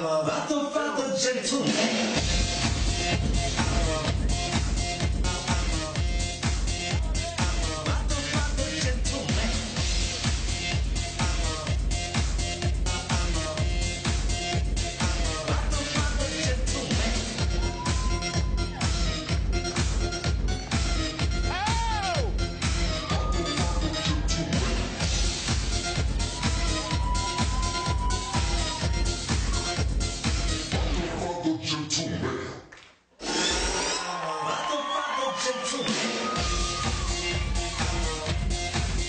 様バトバトジェントルメン。Jump, jump.